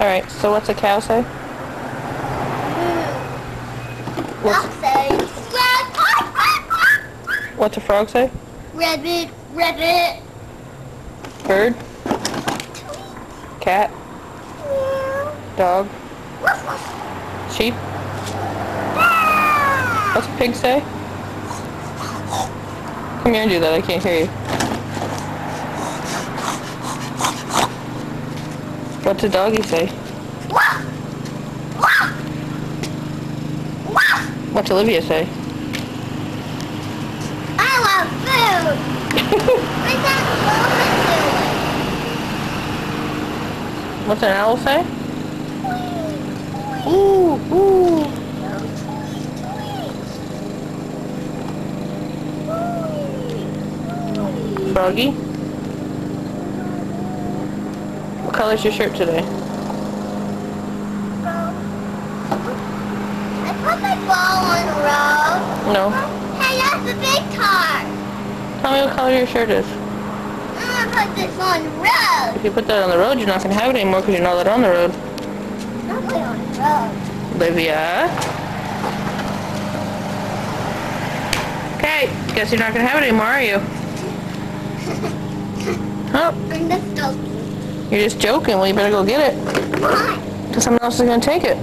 Alright, so what's a cow say? What's, I'll say what's a frog say? rabbit, rabbit. Bird? Cat? Dog? Sheep? What's a pig say? Come here and do that, I can't hear you. What's a doggy say? What's Olivia say? I want food. What's that What's an owl say? Ooh, ooh. doing? Froggy? What color's your shirt today? Um, I put my ball on the road. No. Hey, that's a big car. Tell me what color your shirt is. I'm gonna put this on the road. If you put that on the road, you're not going to have it anymore because you're not allowed on the road. Put it on the road. Olivia? Okay, guess you're not going to have it anymore, are you? Oh, I'm joking. You're just joking. Well, you better go get it. Because someone else is going to take it.